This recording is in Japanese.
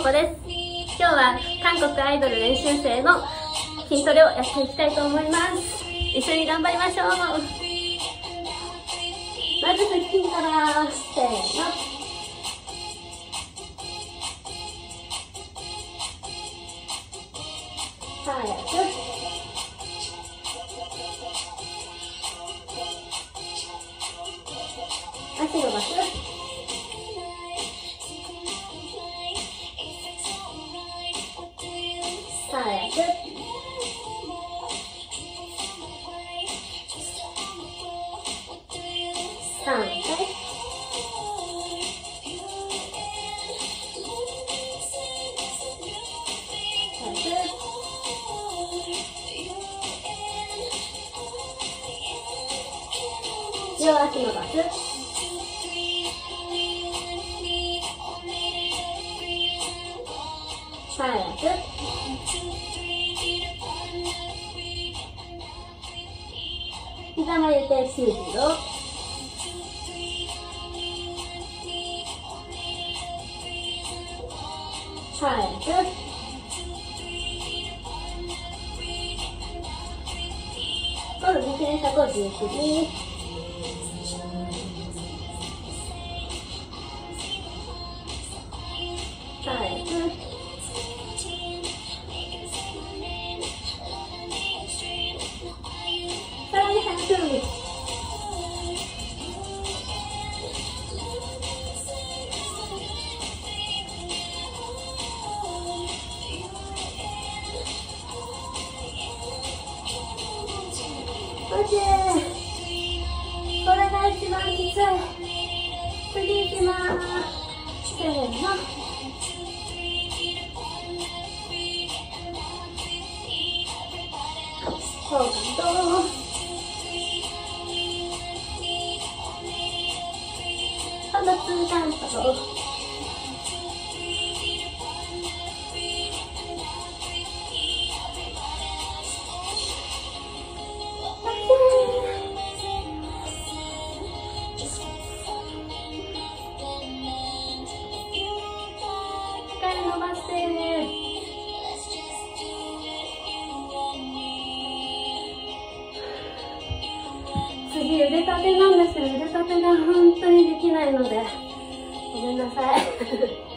もこです今日は韓国アイドル練習生の筋トレをやっていきたいと思います。一緒に頑張りましょう。まず腹筋から。せーの。早く足伸ばす。早く3回両足伸ばすさやく膝曲げて90度さやく今度逆転した5 12ケーこれが一番きつい次いきます。せーの。そうかと。今度ツーカウンたてなんですけど腕立てが本当にできないので。ごめんなさい。